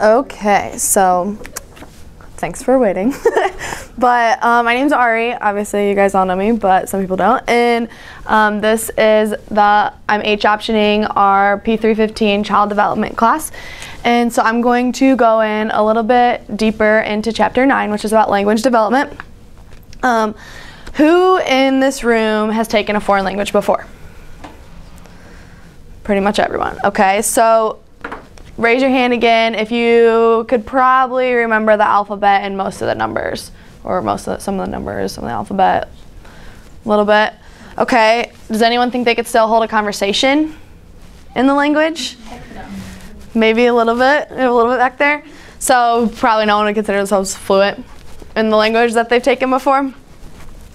Okay, so thanks for waiting. but um, my name's Ari. Obviously, you guys all know me, but some people don't. And um, this is the I'm H optioning our P315 child development class. And so I'm going to go in a little bit deeper into chapter 9, which is about language development. Um, who in this room has taken a foreign language before? Pretty much everyone. Okay, so raise your hand again if you could probably remember the alphabet and most of the numbers, or most of the, some of the numbers, some of the alphabet, a little bit. Okay, does anyone think they could still hold a conversation in the language? Maybe a little bit, a little bit back there. So probably no one would consider themselves fluent in the language that they've taken before.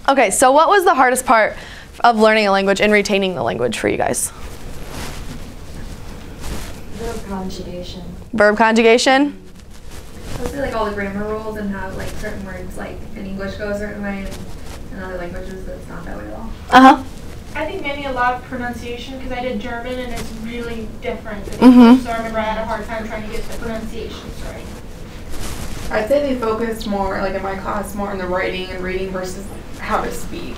Okay, so what was the hardest part of learning a language and retaining the language for you guys? Verb conjugation. Verb conjugation? Mostly like all the grammar rules and how like certain words like in English go a certain way and in other languages it's not that way at all. Uh huh. I think maybe a lot of pronunciation because I did German and it's really different than Mhm. English, so I remember I had a hard time trying to get the pronunciations right. I'd say they focused more, like in my class, more on the writing and reading versus how to speak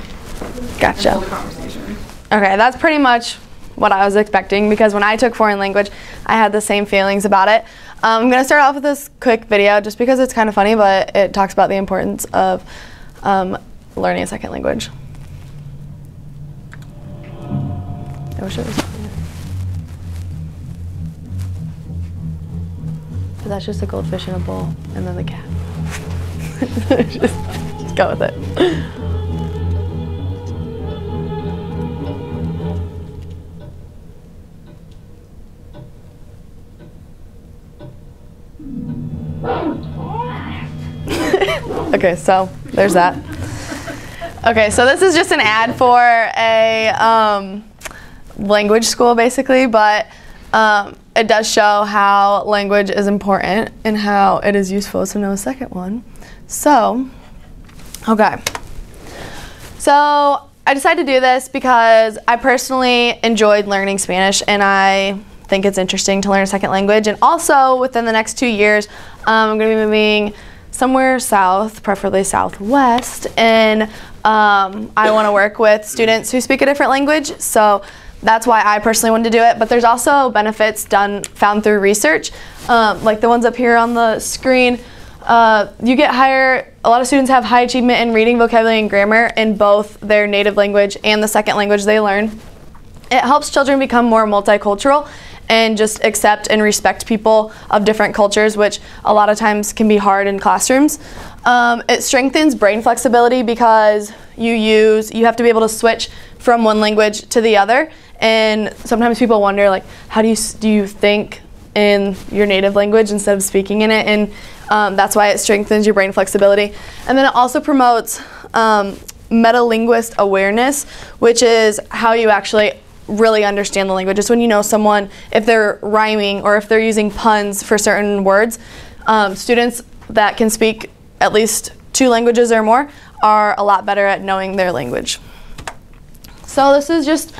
Gotcha. hold conversation. Okay, that's pretty much what I was expecting because when I took foreign language, I had the same feelings about it. Um, I'm going to start off with this quick video just because it's kind of funny, but it talks about the importance of um, learning a second language. I wish it was. But that's just a goldfish in a bowl and then the cat. just, just go with it. Okay, so there's that. Okay, so this is just an ad for a um, language school, basically, but um, it does show how language is important and how it is useful to know a second one. So, okay. So I decided to do this because I personally enjoyed learning Spanish and I think it's interesting to learn a second language. And also within the next two years, um, I'm going to be moving somewhere south, preferably southwest, and um, I want to work with students who speak a different language. So that's why I personally wanted to do it. But there's also benefits done found through research, um, like the ones up here on the screen. Uh, you get higher, a lot of students have high achievement in reading, vocabulary, and grammar in both their native language and the second language they learn. It helps children become more multicultural and just accept and respect people of different cultures, which a lot of times can be hard in classrooms. Um, it strengthens brain flexibility because you use, you have to be able to switch from one language to the other. And sometimes people wonder, like, how do you, do you think in your native language instead of speaking in it? And um, that's why it strengthens your brain flexibility. And then it also promotes um, metalinguist awareness, which is how you actually really understand the language. It's when you know someone, if they're rhyming or if they're using puns for certain words. Um, students that can speak at least two languages or more are a lot better at knowing their language. So this is just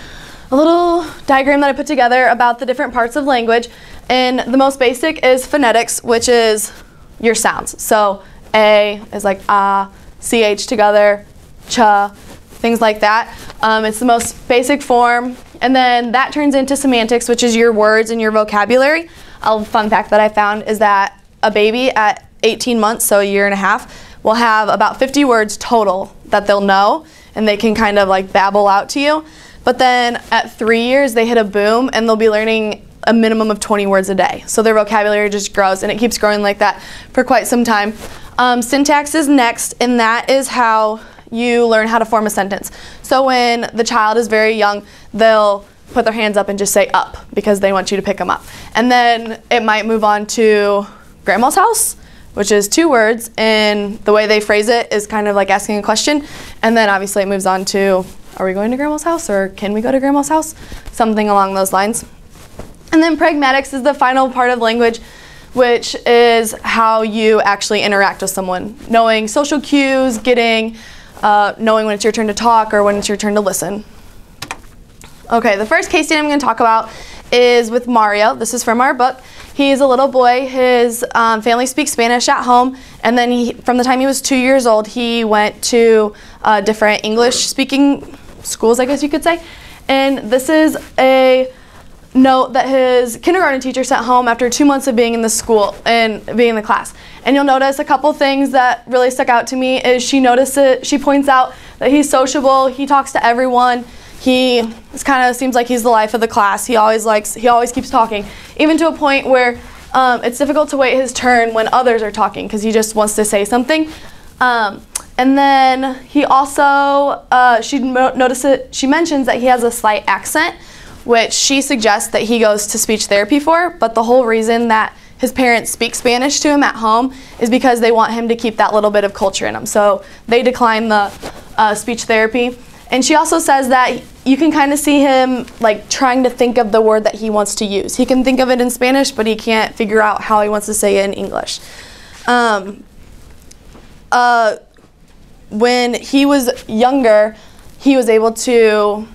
a little diagram that I put together about the different parts of language. And the most basic is phonetics, which is your sounds. So A is like ah, CH together, cha, things like that. Um, it's the most basic form. And then that turns into semantics, which is your words and your vocabulary. A fun fact that I found is that a baby at 18 months, so a year and a half, will have about 50 words total that they'll know and they can kind of like babble out to you. But then at three years, they hit a boom and they'll be learning a minimum of 20 words a day. So their vocabulary just grows and it keeps growing like that for quite some time. Um, syntax is next, and that is how you learn how to form a sentence. So when the child is very young, they'll put their hands up and just say up because they want you to pick them up. And then it might move on to grandma's house, which is two words, and the way they phrase it is kind of like asking a question. And then obviously it moves on to are we going to grandma's house or can we go to grandma's house? Something along those lines. And then pragmatics is the final part of language, which is how you actually interact with someone, knowing social cues, getting, uh, knowing when it's your turn to talk or when it's your turn to listen. Okay, the first case study I'm going to talk about is with Mario. This is from our book. He's a little boy. His um, family speaks Spanish at home, and then he, from the time he was two years old, he went to uh, different English-speaking schools, I guess you could say. And this is a note that his kindergarten teacher sent home after two months of being in the school and being in the class. And you'll notice a couple things that really stuck out to me is she notices she points out that he's sociable, he talks to everyone, he kind of seems like he's the life of the class. He always likes he always keeps talking, even to a point where um, it's difficult to wait his turn when others are talking because he just wants to say something. Um, and then he also uh, she notices she mentions that he has a slight accent which she suggests that he goes to speech therapy for. But the whole reason that his parents speak Spanish to him at home is because they want him to keep that little bit of culture in him. So they decline the uh, speech therapy. And she also says that you can kind of see him like trying to think of the word that he wants to use. He can think of it in Spanish, but he can't figure out how he wants to say it in English. Um, uh, when he was younger, he was able to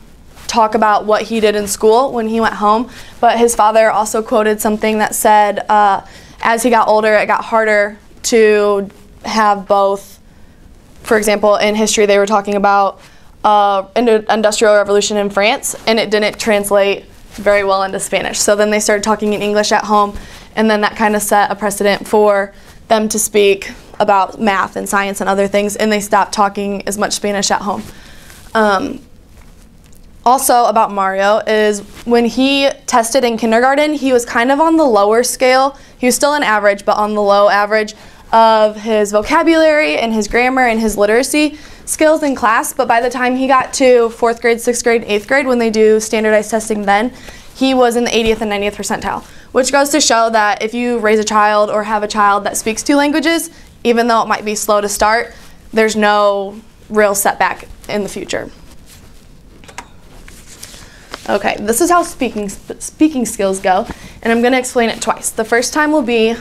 talk about what he did in school when he went home. But his father also quoted something that said, uh, as he got older, it got harder to have both. For example, in history, they were talking about uh, industrial revolution in France, and it didn't translate very well into Spanish. So then they started talking in English at home, and then that kind of set a precedent for them to speak about math and science and other things, and they stopped talking as much Spanish at home. Um, also about Mario is when he tested in kindergarten, he was kind of on the lower scale. He was still an average, but on the low average of his vocabulary and his grammar and his literacy skills in class. But by the time he got to fourth grade, sixth grade, eighth grade, when they do standardized testing then, he was in the 80th and 90th percentile, which goes to show that if you raise a child or have a child that speaks two languages, even though it might be slow to start, there's no real setback in the future. Okay, this is how speaking speaking skills go, and I'm going to explain it twice. The first time will be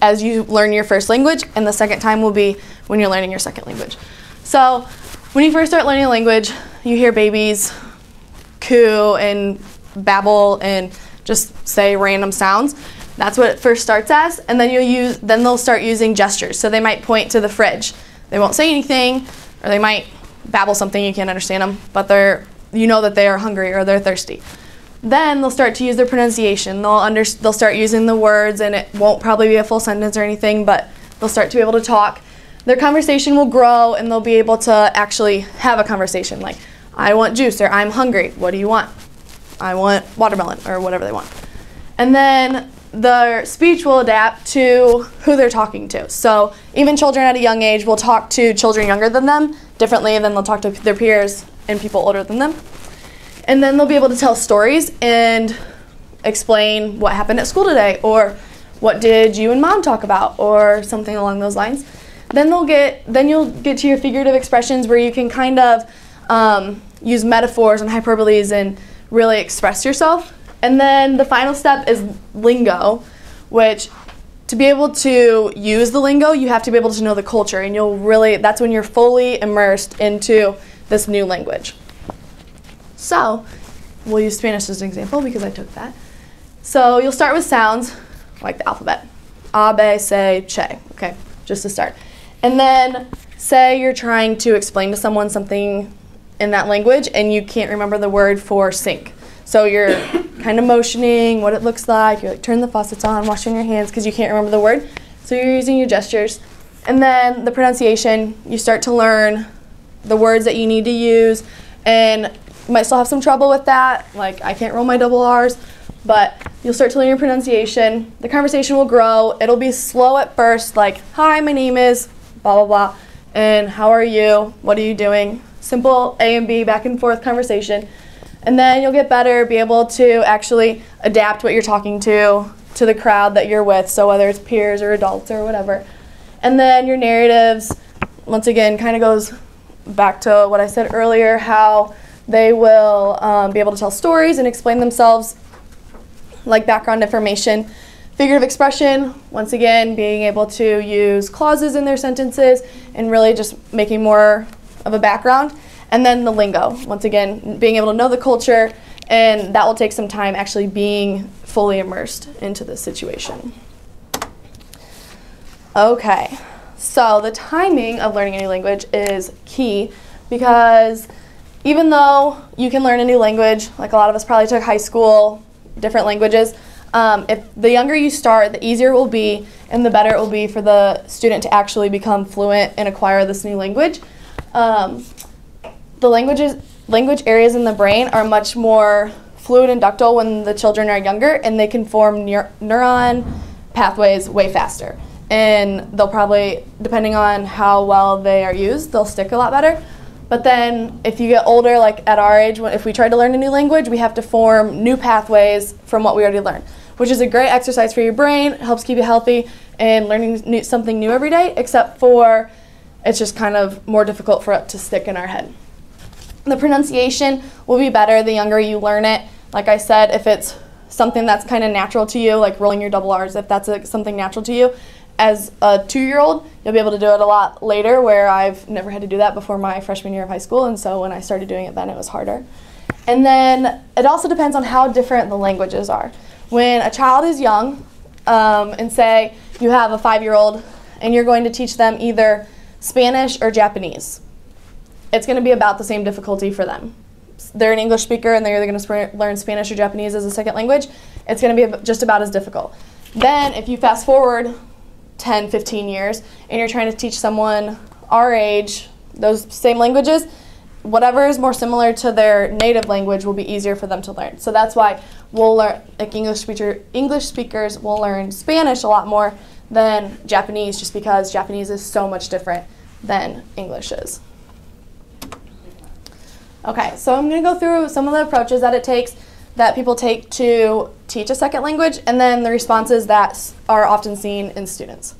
as you learn your first language, and the second time will be when you're learning your second language. So, when you first start learning a language, you hear babies coo and babble and just say random sounds. That's what it first starts as, and then you'll use then they'll start using gestures. So they might point to the fridge. They won't say anything, or they might babble something you can't understand them, but they're you know that they are hungry or they're thirsty. Then they'll start to use their pronunciation. They'll under, they'll start using the words, and it won't probably be a full sentence or anything, but they'll start to be able to talk. Their conversation will grow, and they'll be able to actually have a conversation. Like, I want juice, or I'm hungry. What do you want? I want watermelon, or whatever they want. And then their speech will adapt to who they're talking to. So even children at a young age will talk to children younger than them differently than they'll talk to their peers and people older than them. And then they'll be able to tell stories and explain what happened at school today or what did you and mom talk about or something along those lines. Then they'll get then you'll get to your figurative expressions where you can kind of um, use metaphors and hyperboles and really express yourself. And then the final step is lingo, which to be able to use the lingo, you have to be able to know the culture, and you'll really that's when you're fully immersed into this new language. So, we'll use Spanish as an example because I took that. So, you'll start with sounds like the alphabet. A, B, C, che, okay, just to start. And then say you're trying to explain to someone something in that language and you can't remember the word for sink. So you're kind of motioning what it looks like. You're like, turn the faucets on, washing your hands because you can't remember the word. So you're using your gestures. And then the pronunciation, you start to learn the words that you need to use. And might still have some trouble with that. Like, I can't roll my double R's. But you'll start to learn your pronunciation. The conversation will grow. It'll be slow at first, like, hi, my name is blah, blah, blah. And how are you? What are you doing? Simple A and B back and forth conversation. And then you'll get better, be able to actually adapt what you're talking to to the crowd that you're with. So whether it's peers or adults or whatever. And then your narratives, once again, kind of goes back to what I said earlier, how they will um, be able to tell stories and explain themselves like background information. Figurative expression, once again, being able to use clauses in their sentences and really just making more of a background. And then the lingo, once again, being able to know the culture And that will take some time actually being fully immersed into the situation. Okay, so the timing of learning a new language is key because even though you can learn a new language, like a lot of us probably took high school, different languages, um, if the younger you start, the easier it will be and the better it will be for the student to actually become fluent and acquire this new language. Um, the languages, language areas in the brain are much more fluid and ductile when the children are younger and they can form neur- neuron pathways way faster. And they'll probably, depending on how well they are used, they'll stick a lot better. But then if you get older, like at our age, if we try to learn a new language, we have to form new pathways from what we already learned, which is a great exercise for your brain, it helps keep you healthy and learning new, something new every day, except for it's just kind of more difficult for it to stick in our head. The pronunciation will be better the younger you learn it. Like I said, if it's something that's kind of natural to you, like rolling your double R's, if that's a, something natural to you, as a two year old, you'll be able to do it a lot later, where I've never had to do that before my freshman year of high school, and so when I started doing it then, it was harder. And then it also depends on how different the languages are. When a child is young, um, and say you have a five year old and you're going to teach them either Spanish or Japanese, it's going to be about the same difficulty for them. They're an English speaker and they're either going to learn Spanish or Japanese as a second language. It's going to be ab- just about as difficult. Then, if you fast forward 10, 15 years and you're trying to teach someone our age those same languages, whatever is more similar to their native language will be easier for them to learn. So that's why we'll learn like English speaker English speakers will learn Spanish a lot more than Japanese just because Japanese is so much different than English is. Okay, so I'm going to go through some of the approaches that it takes that people take to teach a second language and then the responses that are often seen in students.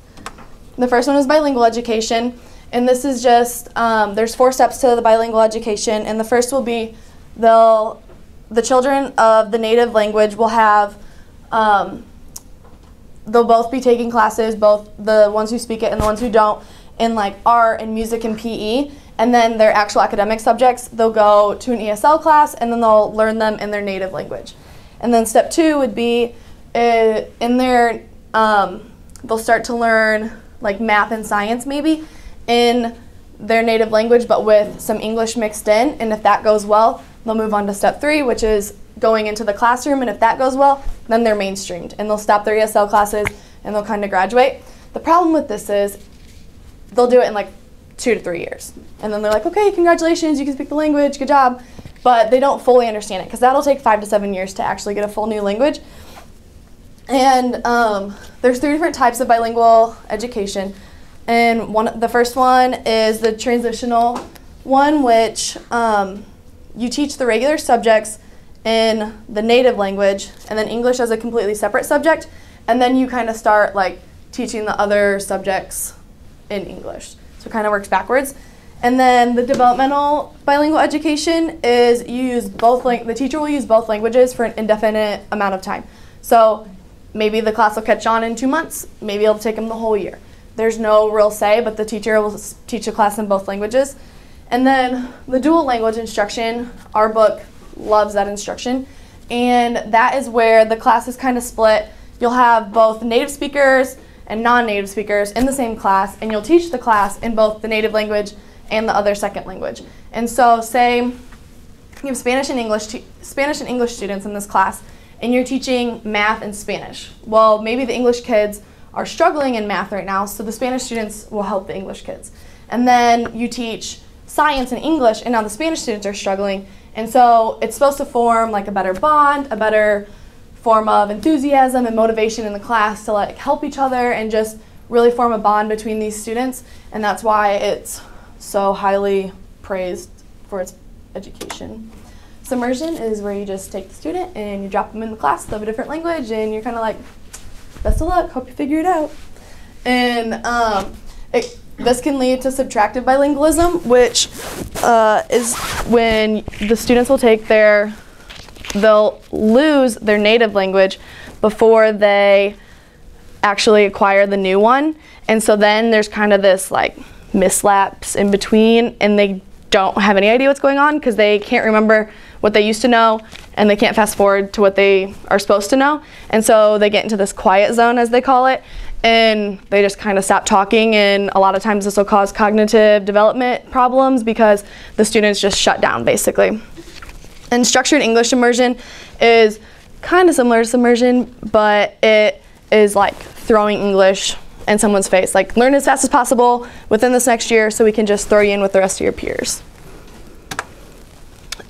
The first one is bilingual education, and this is just um, there's four steps to the bilingual education, and the first will be they'll the children of the native language will have um, they'll both be taking classes, both the ones who speak it and the ones who don't, in like art and music and PE. And then their actual academic subjects, they'll go to an ESL class and then they'll learn them in their native language. And then step two would be uh, in their, um, they'll start to learn like math and science maybe in their native language but with some English mixed in. And if that goes well, they'll move on to step three, which is going into the classroom. And if that goes well, then they're mainstreamed and they'll stop their ESL classes and they'll kind of graduate. The problem with this is they'll do it in like two to three years. And then they're like, okay, congratulations, you can speak the language, good job. But they don't fully understand it because that'll take five to seven years to actually get a full new language. And um, there's three different types of bilingual education. And one, the first one is the transitional one, which um, you teach the regular subjects in the native language and then English as a completely separate subject. And then you kind of start like teaching the other subjects in English. So it kind of works backwards. And then the developmental bilingual education is you use both lang- the teacher will use both languages for an indefinite amount of time. So maybe the class will catch on in two months, maybe it'll take them the whole year. There's no real say, but the teacher will teach a class in both languages. And then the dual language instruction, our book loves that instruction. And that is where the class is kind of split. You'll have both native speakers and non native speakers in the same class, and you'll teach the class in both the native language and the other second language. And so, say you have Spanish and English, Spanish and English students in this class, and you're teaching math and Spanish. Well, maybe the English kids are struggling in math right now, so the Spanish students will help the English kids. And then you teach science and English, and now the Spanish students are struggling. And so it's supposed to form like a better bond, a better form of enthusiasm and motivation in the class to like help each other and just really form a bond between these students. And that's why it's so highly praised for its education. Submersion is where you just take the student and you drop them in the class of a different language, and you're kind of like, best of luck, hope you figure it out. And um, it, this can lead to subtractive bilingualism, which uh, is when the students will take their, they'll lose their native language before they actually acquire the new one. And so then there's kind of this like mislapse in between, and they don't have any idea what's going on because they can't remember what they used to know and they can't fast forward to what they are supposed to know. And so they get into this quiet zone, as they call it, and they just kind of stop talking. And a lot of times this will cause cognitive development problems because the students just shut down, basically. And structured English immersion is kind of similar to submersion, but it is like throwing English in someone's face. Like, learn as fast as possible within this next year so we can just throw you in with the rest of your peers.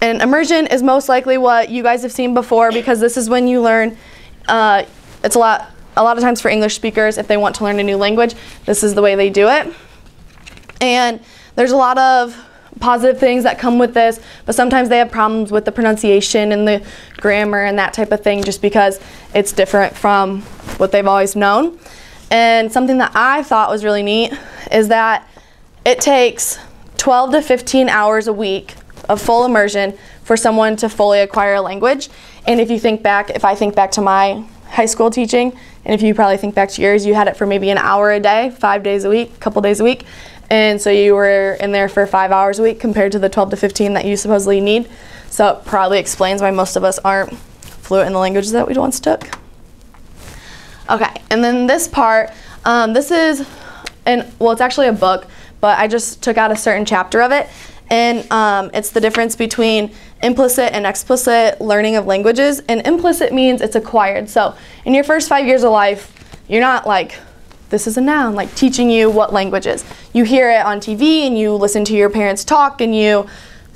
And immersion is most likely what you guys have seen before because this is when you learn. Uh, it's a lot, a lot of times for English speakers, if they want to learn a new language, this is the way they do it. And there's a lot of positive things that come with this, but sometimes they have problems with the pronunciation and the grammar and that type of thing just because it's different from what they've always known. And something that I thought was really neat is that it takes 12 to 15 hours a week of full immersion for someone to fully acquire a language. And if you think back, if I think back to my high school teaching, and if you probably think back to yours, you had it for maybe an hour a day, five days a week, a couple days a week. And so you were in there for five hours a week compared to the 12 to 15 that you supposedly need. So it probably explains why most of us aren't fluent in the languages that we once took. Okay, and then this part, um, this is, and well, it's actually a book, but I just took out a certain chapter of it, and um, it's the difference between implicit and explicit learning of languages. And implicit means it's acquired. So in your first five years of life, you're not like, this is a noun, like teaching you what language is. You hear it on TV and you listen to your parents talk and you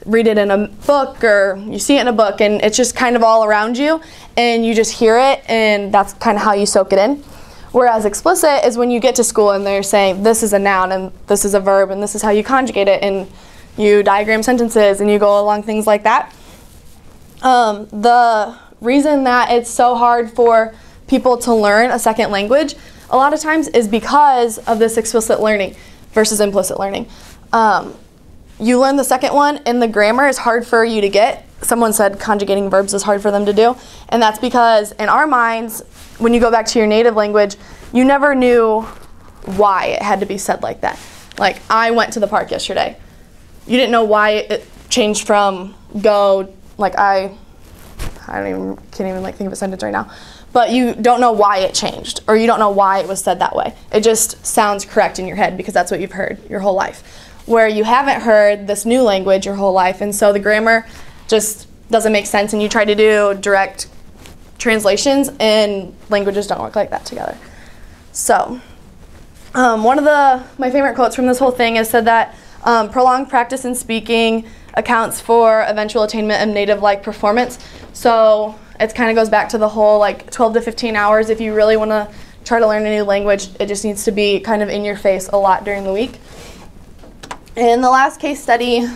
read it in a book or you see it in a book and it's just kind of all around you and you just hear it and that's kind of how you soak it in. Whereas explicit is when you get to school and they're saying this is a noun and this is a verb and this is how you conjugate it and you diagram sentences and you go along things like that. Um, the reason that it's so hard for people to learn a second language a lot of times is because of this explicit learning versus implicit learning. Um, you learn the second one and the grammar is hard for you to get. Someone said conjugating verbs is hard for them to do. And that's because in our minds, when you go back to your native language, you never knew why it had to be said like that. Like, I went to the park yesterday. You didn't know why it changed from go, like, I, I don't even, can't even like think of a sentence right now. But you don't know why it changed, or you don't know why it was said that way. It just sounds correct in your head because that's what you've heard your whole life where you haven't heard this new language your whole life, and so the grammar just doesn't make sense, and you try to do direct translations, and languages don't work like that together. So, um, one of the my favorite quotes from this whole thing is said that um, prolonged practice in speaking accounts for eventual attainment of native-like performance. So it kind of goes back to the whole like 12 to 15 hours. If you really want to try to learn a new language, it just needs to be kind of in your face a lot during the week. And the last case study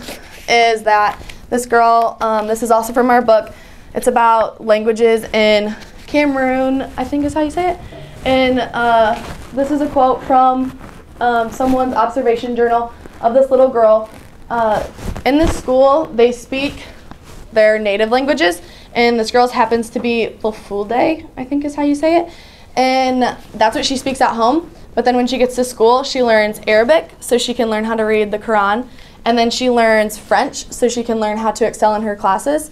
is that this girl, um, this is also from our book, it's about languages in Cameroon, I think is how you say it. And uh, this is a quote from um, someone's observation journal of this little girl. Uh, in this school, they speak their native languages, and this girl's happens to be Fulfulde, I think is how you say it. And that's what she speaks at home. But then when she gets to school, she learns Arabic so she can learn how to read the Quran. And then she learns French so she can learn how to excel in her classes.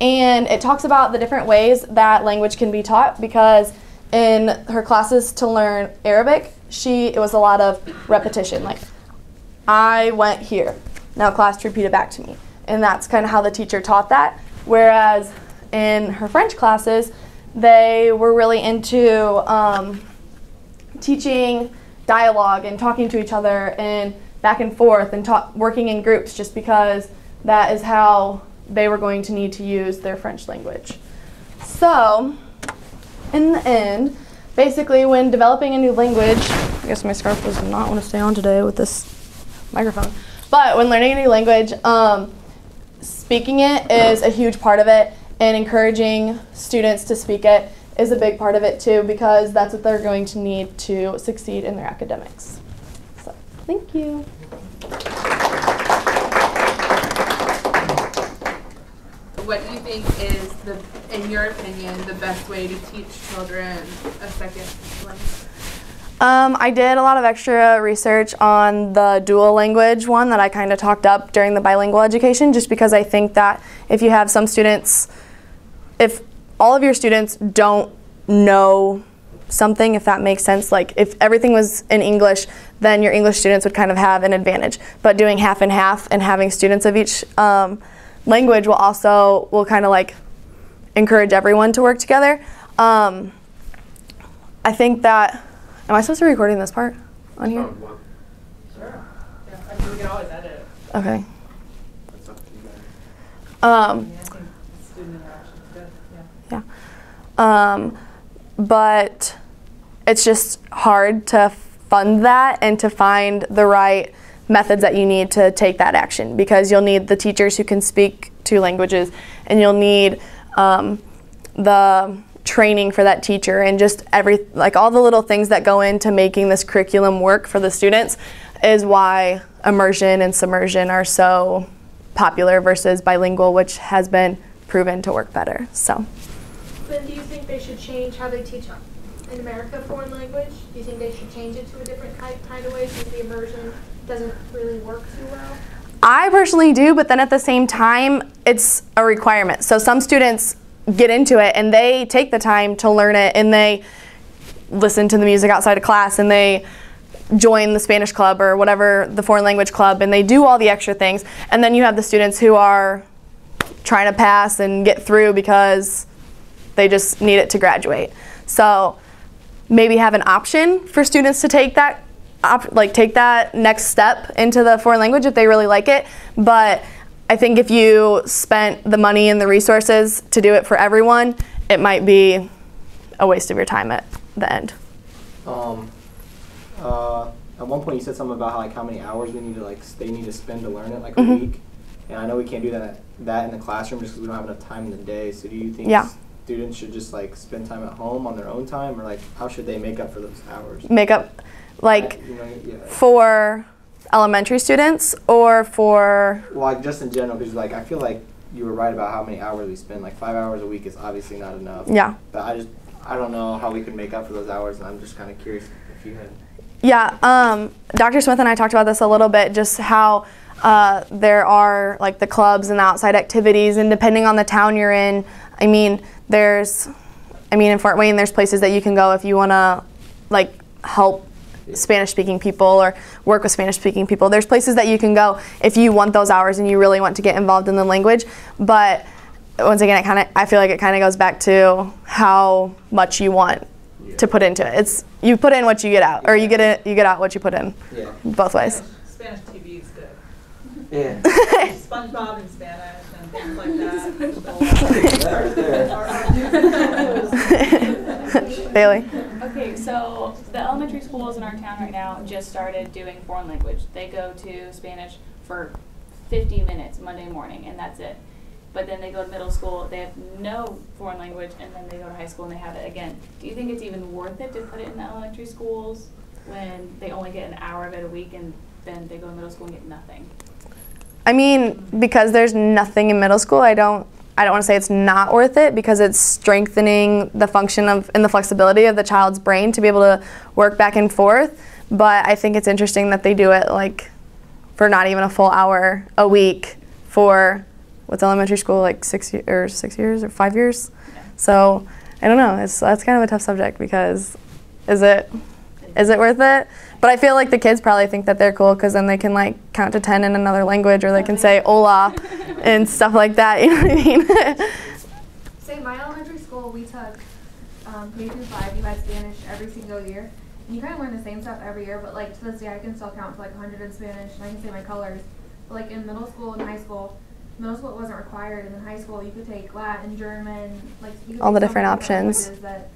And it talks about the different ways that language can be taught because in her classes to learn Arabic, she it was a lot of repetition. Like, I went here. Now class repeat it back to me. And that's kind of how the teacher taught that. Whereas in her French classes, they were really into um, teaching dialogue and talking to each other and back and forth and working in groups just because that is how they were going to need to use their French language. So, in the end, basically, when developing a new language, I guess my scarf does not want to stay on today with this microphone, but when learning a new language, um, speaking it is a huge part of it, and encouraging students to speak it is a big part of it too because that's what they're going to need to succeed in their academics. So, thank you. What do you think is the, in your opinion, the best way to teach children a second language? Um, I did a lot of extra research on the dual language one that I kind of talked up during the bilingual education, just because I think that if you have some students, if all of your students don't know something, if that makes sense, like if everything was in English, then your English students would kind of have an advantage. But doing half and half and having students of each um, language will also will kind of like encourage everyone to work together. Um, I think that. Am I supposed to be recording this part on here? Sure. Yeah, I mean, we can always edit. Okay. That's up to you guys. I Um, mean, I think student interaction is good, yeah. Um, but it's just hard to fund that and to find the right methods that you need to take that action because you'll need the teachers who can speak two languages and you'll need um, the training for that teacher and just every like all the little things that go into making this curriculum work for the students is why immersion and submersion are so popular versus bilingual which has been proven to work better so Then do you think they should change how they teach in America foreign language? Do you think they should change it to a different kind, of way since the immersion doesn't really work too well? I personally do, but then at the same time, it's a requirement. So some students get into it and they take the time to learn it and they listen to the music outside of class and they join the Spanish club or whatever the foreign language club and they do all the extra things. And then you have the students who are trying to pass and get through because they just need it to graduate. So maybe have an option for students to take that op- like take that next step into the foreign language if they really like it but i think if you spent the money and the resources to do it for everyone it might be a waste of your time at the end Um, uh, at one point you said something about how, like how many hours we need to like they need to spend to learn it like a Mhm. week, and I know we can't do that that in the classroom just because we don't have enough time in the day. So do you think Yeah. Students should just like spend time at home on their own time, or like how should they make up for those hours? make up like you know, yeah. for elementary students or for Well, like just in general, because like I feel like you were right about how many hours we spend. Like five hours a week is obviously not enough. yeah But I just I don't know how we can make up for those hours, and I'm just kind of curious if you had. Yeah, um, Dr. Smith and I talked about this a little bit, just how uh, there are like the clubs and the outside activities, and depending on the town you're in, I mean, there's, I mean, in Fort Wayne, there's places that you can go if you want to, like, help Spanish-speaking people or work with Spanish-speaking people. There's places that you can go if you want those hours and you really want to get involved in the language, but once again, it kind of, I feel like it kind of goes back to how much you want to put into it. It's you put in what you get out, or you get it, you get out what you put in. Yeah. Both ways. Spanish TV is good. Yeah. SpongeBob in Spanish and things like that. Bailey. Okay, so the elementary schools in our town right now just started doing foreign language. They go to Spanish for 50 minutes Monday morning, and that's it. But then they go to middle school, they have no foreign language, and then they go to high school and they have it again. Do you think it's even worth it to put it in the elementary schools when they only get an hour of it a week and then they go to middle school and get nothing? I mean, because there's nothing in middle school, I don't. I don't want to say it's not worth it because it's strengthening the function of and the flexibility of the child's brain to be able to work back and forth. But I think it's interesting that they do it like for not even a full hour a week for what's elementary school like six or six years or five years. So I don't know. It's that's kind of a tough subject because is it is it worth it? But I feel like the kids probably think that they're cool because then they can like count to ten in another language or they can say hola and stuff like that. You know what I mean? Say my elementary school, we took um, K through five. You had Spanish every single year. And you kind of learn the same stuff every year, but like to this day, I can still count to like 100 in Spanish, and I can say my colors. But like in middle school and high school, middle school it wasn't required, and in high school you could take Latin, German, like All the different options. That,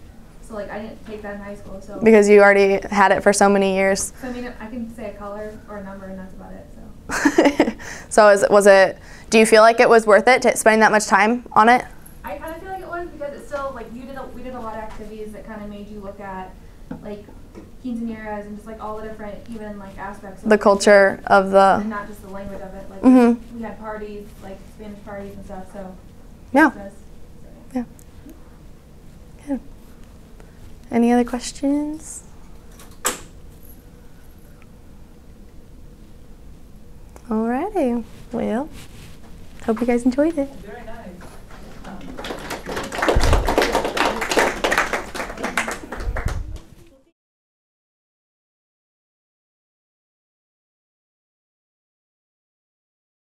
so like I didn't take that in high school, so. because you already had it for so many years. So I mean, I can say a color or a number, and that's about it. So. so is, was it? Do you feel like it was worth it to spending that much time on it? I kind of feel like it was because it's still like you did. A, we did a lot of activities that kind of made you look at like quinceañeras and just like all the different even like aspects. Of The culture of the and not just the language of it. Like Mhm. we had parties, like Spanish parties and stuff. So Yeah. Any other questions? Alrighty. Well, hope you guys enjoyed it.